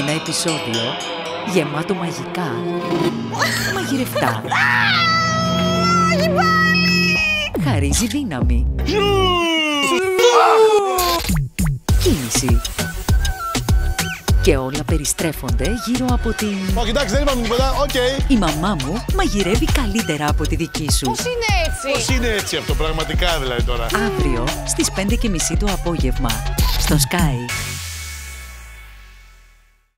Ένα επεισόδιο γεμάτο μαγικά, μαγειρευτά. Χαρίζει δύναμη. Κίνηση. Και όλα περιστρέφονται γύρω από την... Ω, κοιτάξτε, δεν είπαμε τίποτα. Οκ. Η μαμά μου μαγειρεύει καλύτερα από τη δική σου. Πώς είναι έτσι; Πώς είναι έτσι αυτό, πραγματικά δηλαδή τώρα; Αύριο στις 5.30 το απόγευμα. Στο Sky.